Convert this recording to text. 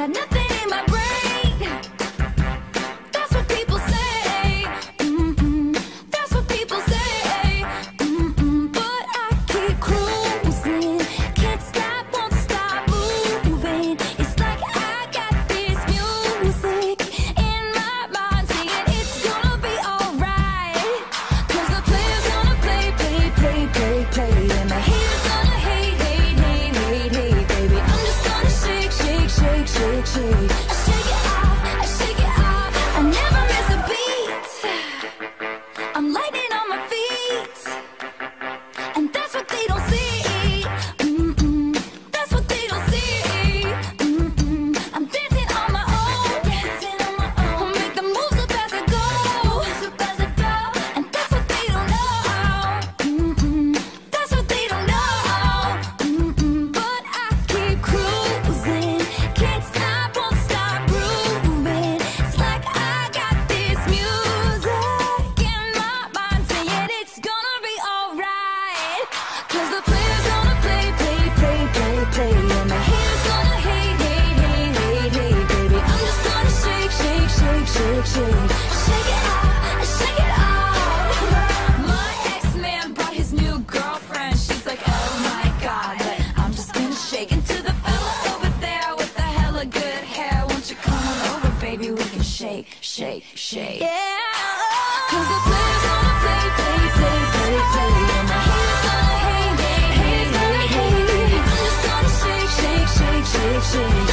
got nothing. change shake, shake. Yeah. Cause the player's gonna play, play, play, play, play. And my haters gonna hate, hate, hate, hate. I'm just gonna shake, shake, shake, shake, shake.